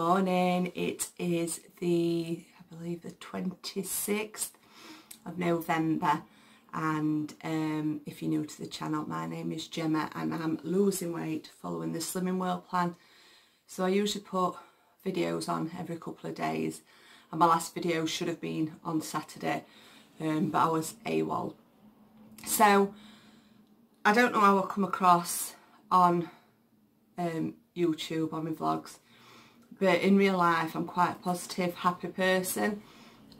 Morning, it is the, I believe the 26th of November and um, if you're new to the channel, my name is Gemma and I'm losing weight following the Slimming World plan. So I usually put videos on every couple of days and my last video should have been on Saturday um, but I was AWOL. So I don't know how I come across on um, YouTube on my vlogs but in real life I'm quite a positive, happy person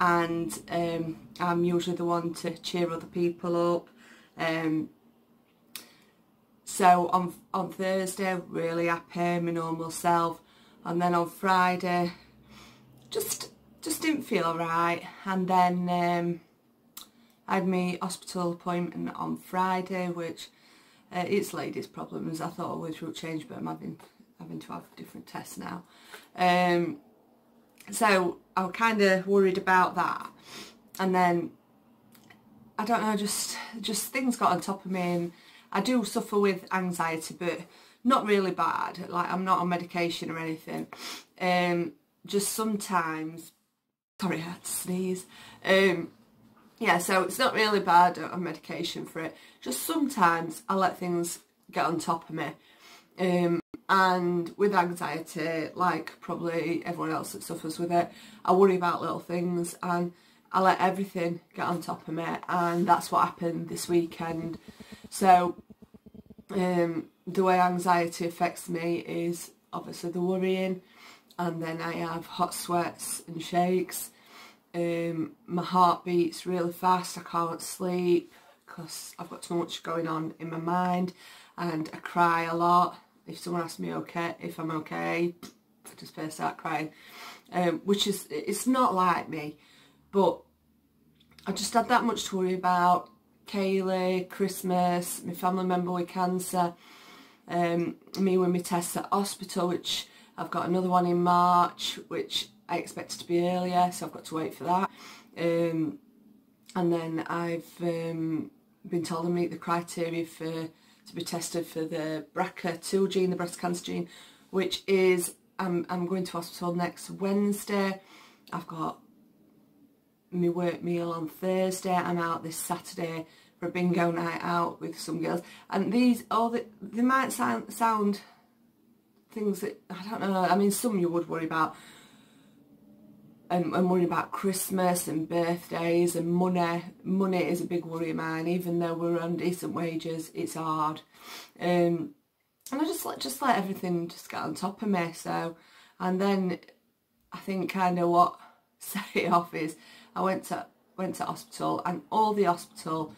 and um, I'm usually the one to cheer other people up. Um, so on on Thursday, really happy, my normal self, and then on Friday, just just didn't feel right, and then um, I had my hospital appointment on Friday, which uh, it's ladies' problems. I thought I would change, but I'm having having to have different tests now. Um, so I was kind of worried about that. And then, I don't know, just just things got on top of me. And I do suffer with anxiety, but not really bad. Like, I'm not on medication or anything. Um, just sometimes, sorry, I had to sneeze. Um, yeah, so it's not really bad on medication for it. Just sometimes I let things get on top of me. Um, and with anxiety, like probably everyone else that suffers with it, I worry about little things and I let everything get on top of me and that's what happened this weekend. So um, the way anxiety affects me is obviously the worrying and then I have hot sweats and shakes. Um, my heart beats really fast, I can't sleep because I've got too much going on in my mind and I cry a lot if someone asks me okay, if I'm okay, I just first start crying. Um, which is, it's not like me, but I just had that much to worry about. Kaylee, Christmas, my family member with cancer, um, me with my tests at hospital, which I've got another one in March, which I expected to be earlier, so I've got to wait for that. Um, and then I've um, been told to meet the criteria for to be tested for the BRCA2 gene, the breast cancer gene, which is, I'm, I'm going to hospital next Wednesday. I've got my work meal on Thursday. I'm out this Saturday for a bingo night out with some girls. And these, all the, they might sound, sound things that, I don't know, I mean, some you would worry about, and, and worrying about Christmas and birthdays and money. Money is a big worry of mine. Even though we're on decent wages, it's hard. Um, and I just let just let everything just get on top of me. So, and then I think kind of what set it off is I went to went to hospital, and all the hospital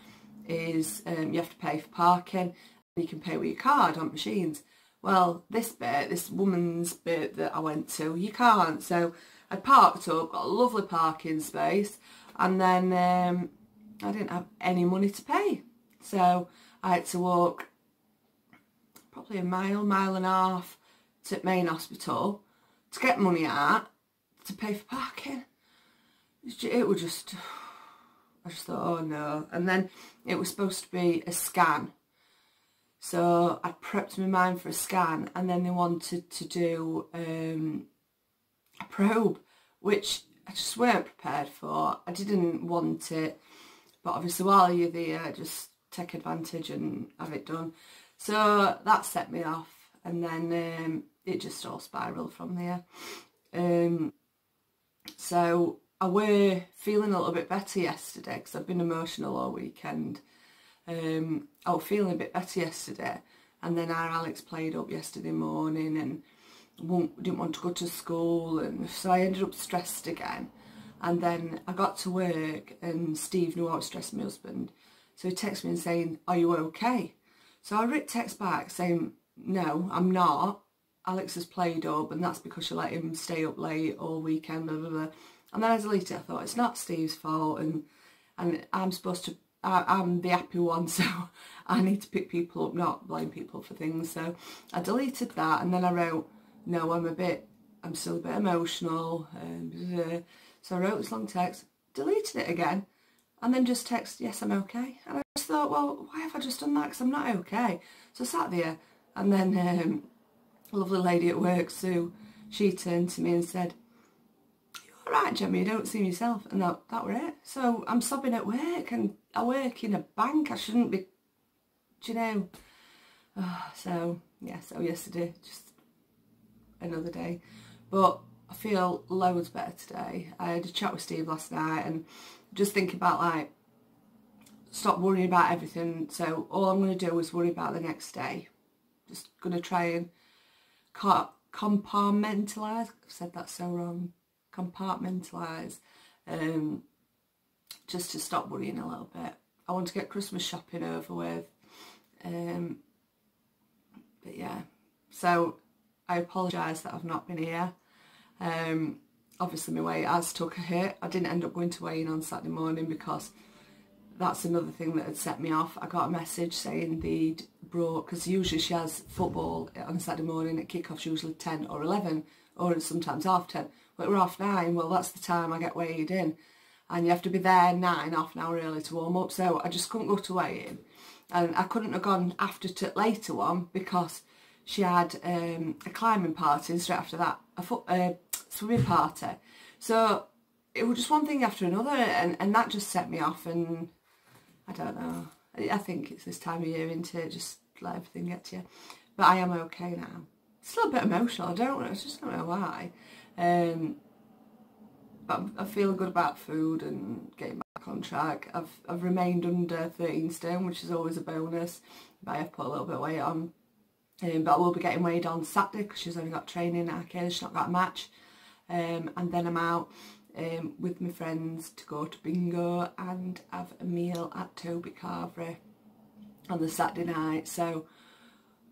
is um, you have to pay for parking. You can pay with your card on machines. Well, this bit, this woman's bit that I went to, you can't. So I parked up, got a lovely parking space, and then um, I didn't have any money to pay. So I had to walk probably a mile, mile and a half to main hospital to get money out to pay for parking. It was just, I just thought, oh no. And then it was supposed to be a scan. So I prepped my mind for a scan and then they wanted to do um, probe, which I just weren't prepared for. I didn't want it, but obviously while you're there, just take advantage and have it done. So that set me off, and then um, it just all spiraled from there. Um, so I were feeling a little bit better yesterday because I've been emotional all weekend. Um, I was feeling a bit better yesterday, and then our Alex played up yesterday morning and didn't want to go to school and so I ended up stressed again. And then I got to work and Steve knew I was stressing my husband. So he texted me and saying are you okay? So I wrote text back saying no I'm not. Alex has played up and that's because you let him stay up late all weekend blah blah blah. And then I deleted it I thought it's not Steve's fault and and I'm supposed to I'm the happy one so I need to pick people up not blame people for things. So I deleted that and then I wrote no, I'm a bit, I'm still a bit emotional. Um, so I wrote this long text, deleted it again, and then just text, yes, I'm okay. And I just thought, well, why have I just done that? Because I'm not okay. So I sat there, and then um, a lovely lady at work, Sue, she turned to me and said, you're alright Gemma, you don't seem yourself. And that, that were it. So I'm sobbing at work and I work in a bank. I shouldn't be, do you know? Oh, so, yeah, so yesterday, just another day. But I feel loads better today. I had a chat with Steve last night and just think about like, stop worrying about everything. So all I'm going to do is worry about the next day. Just going to try and compartmentalise. I've said that so wrong. Compartmentalise. Um, just to stop worrying a little bit. I want to get Christmas shopping over with. Um, but yeah, so I apologise that I've not been here. Um, obviously my weight has took a hit. I didn't end up going to weigh in on Saturday morning because that's another thing that had set me off. I got a message saying they'd brought, because usually she has football on Saturday morning at kick-off's usually 10 or 11 or sometimes half 10. But we're half 9, well that's the time I get weighed in. And you have to be there 9, half an hour early to warm up. So I just couldn't go to weigh in. And I couldn't have gone after to later one because she had um, a climbing party and straight after that, a foot, uh, swimming party. So it was just one thing after another and, and that just set me off and I don't know. I think it's this time of year into it, just let everything get to you. But I am okay now. Still a bit emotional, I don't know, I just don't know why. Um, but I feel good about food and getting back on track. I've I've remained under 13 stone, which is always a bonus. But I have put a little bit of weight on. Um, but I will be getting weighed on Saturday because she's only got training at Arcade, she's not got a match. Um, and then I'm out um, with my friends to go to bingo and have a meal at Toby Carvery on the Saturday night. So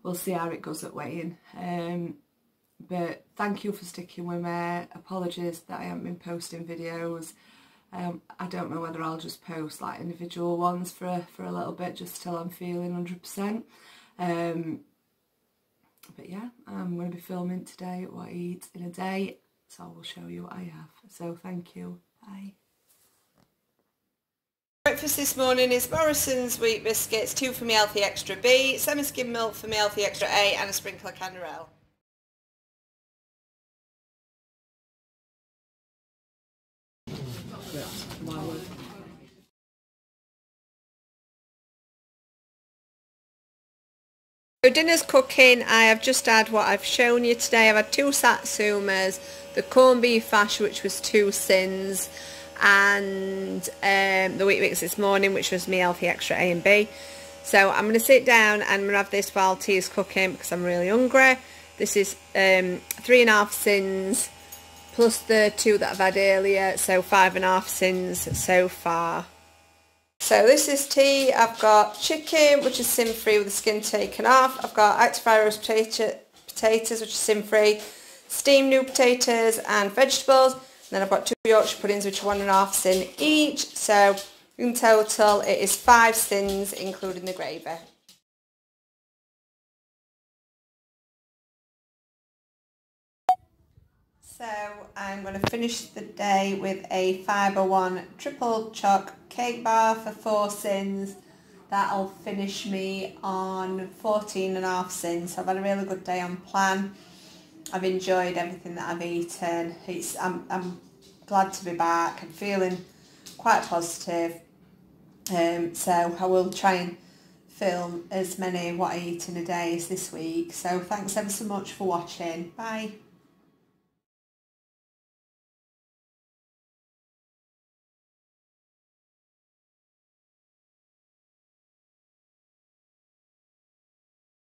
we'll see how it goes at weighing. Um, but thank you for sticking with me. Apologies that I haven't been posting videos. Um, I don't know whether I'll just post like individual ones for a, for a little bit just till I'm feeling 100%. Um, but yeah, I'm going to be filming today what I eat in a day so I will show you what I have. So thank you. Bye. Breakfast this morning is Morrison's wheat biscuits, two for me healthy extra B, semi-skim milk for me healthy extra A and a sprinkle of canderel. So dinner's cooking. I have just had what I've shown you today. I've had two satsumas, the corned beef hash which was two sins and um, the Weet-Bix this morning which was me healthy extra A and B. So I'm going to sit down and I'm going to have this while tea is cooking because I'm really hungry. This is um, three and a half sins plus the two that I've had earlier so five and a half sins so far. So this is tea. I've got chicken, which is sin-free with the skin taken off. I've got roast potato, potatoes, which is sin-free. Steamed new potatoes and vegetables. And then I've got two Yorkshire puddings, which are one and a half sin each. So in total, it is five sins, including the gravy. So I'm going to finish the day with a Fibre One triple choc cake bar for four sins. That'll finish me on 14 and a half sins. So I've had a really good day on plan. I've enjoyed everything that I've eaten. It's I'm, I'm glad to be back. I'm feeling quite positive. Um, so I will try and film as many what I eat in a day as this week. So thanks ever so much for watching. Bye.